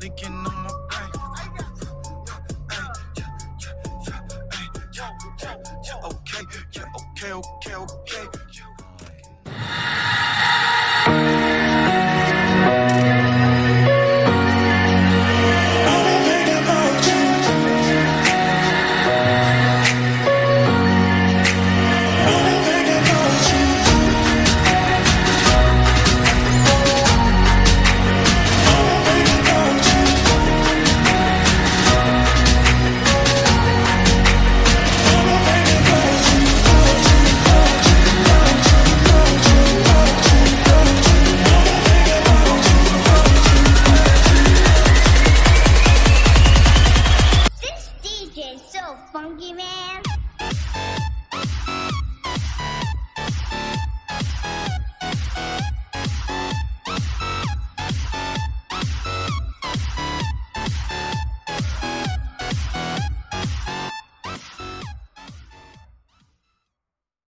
Licking on my brain. Okay, yeah, okay, okay, okay. so funky, man.